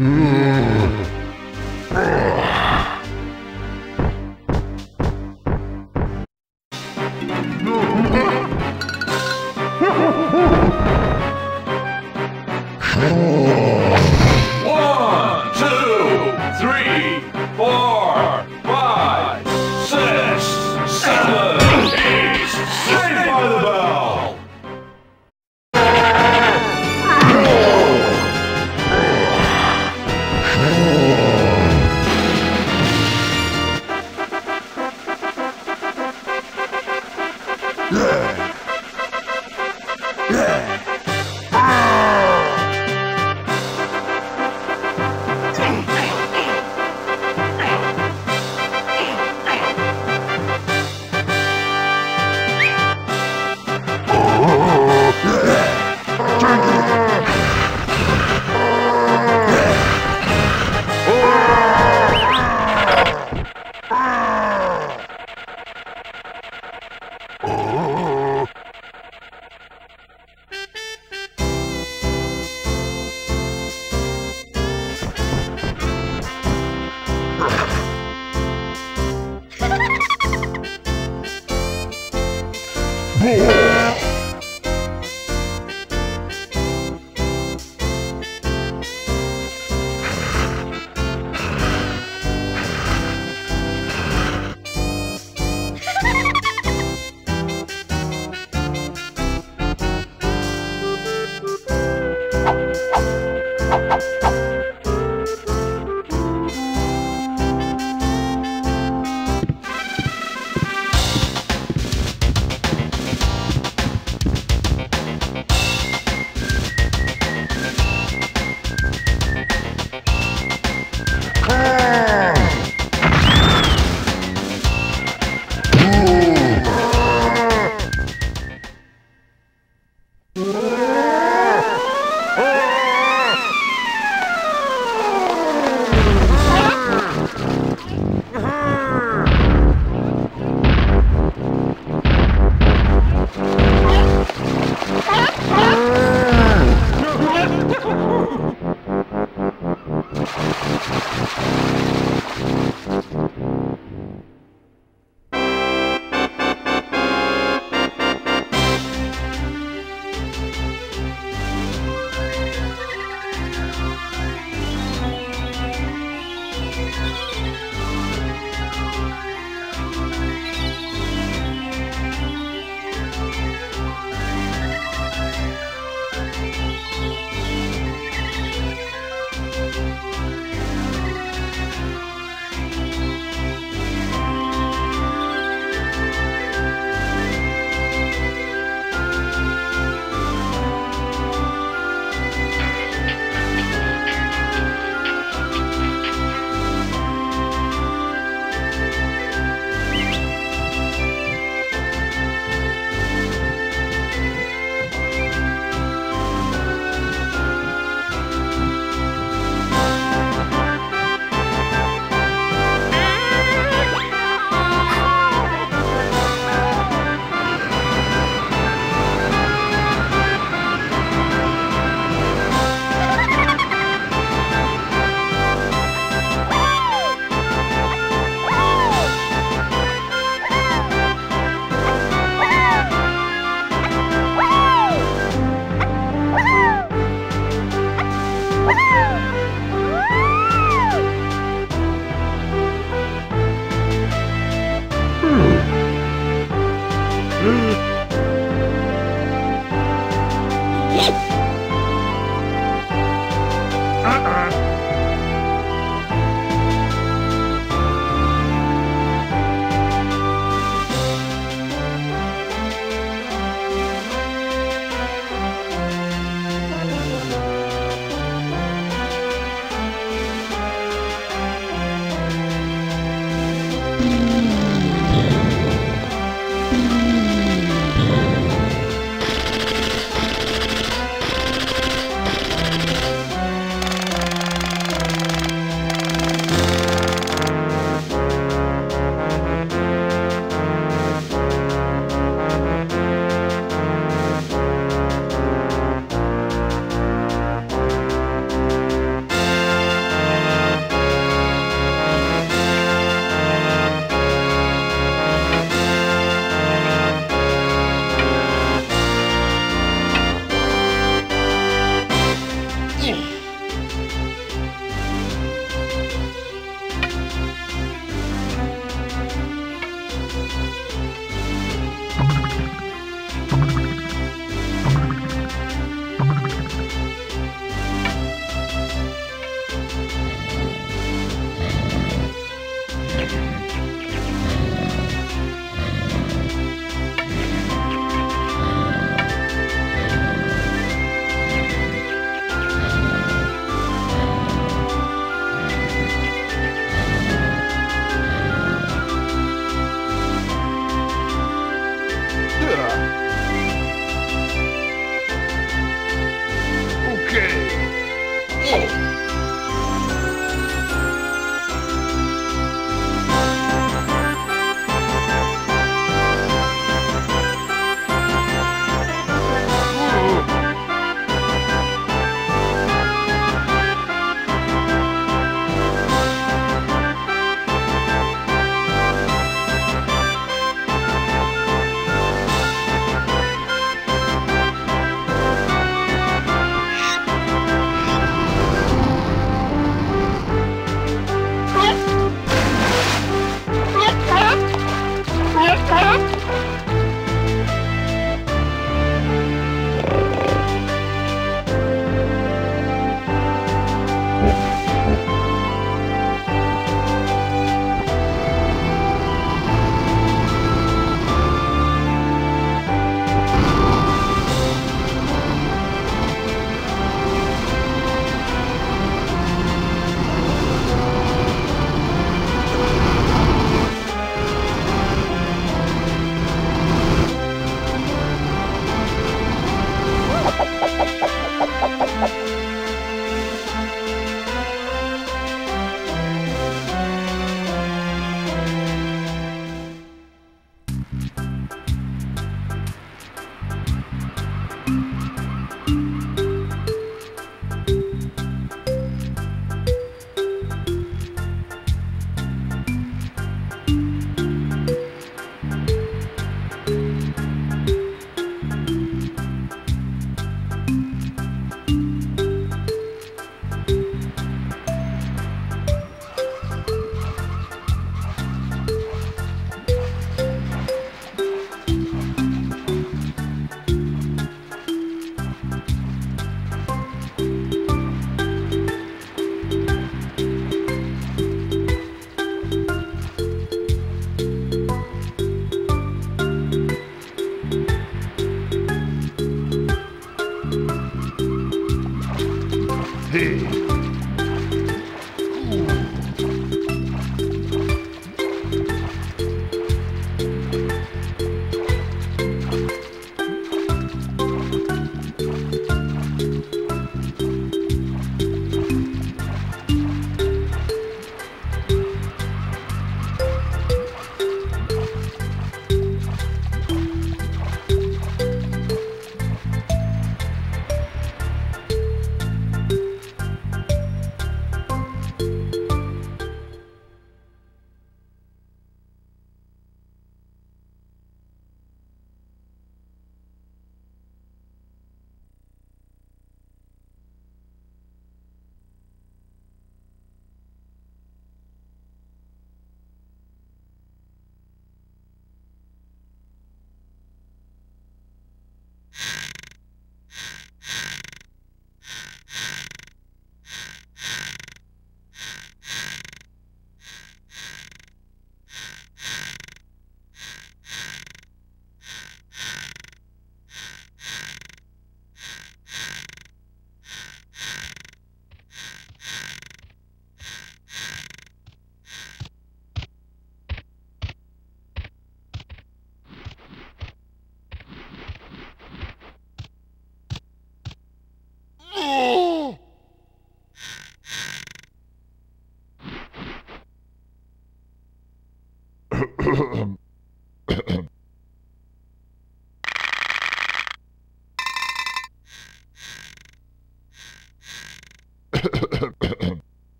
One,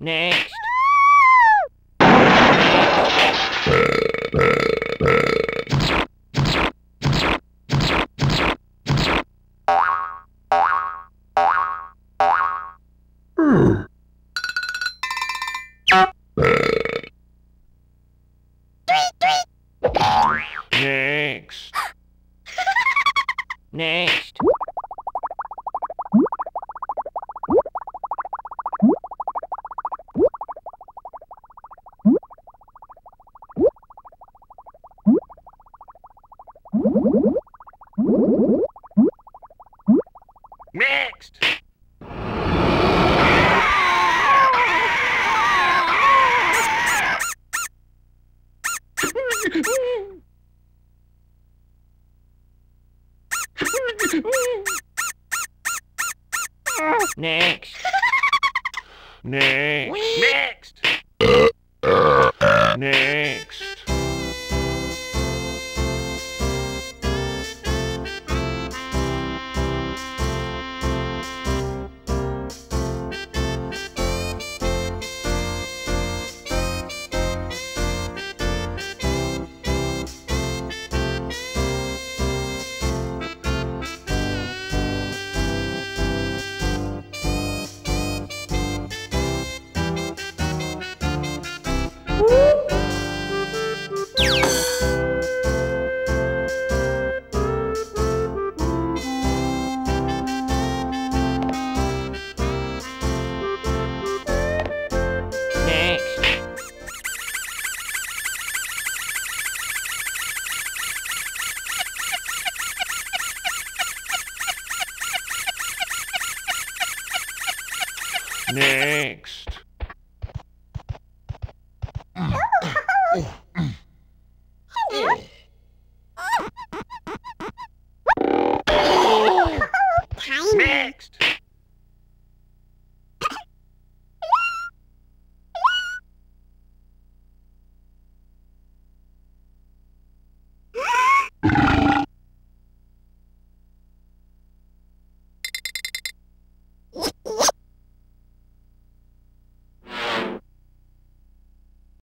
Next. Next. Next. Next. Next.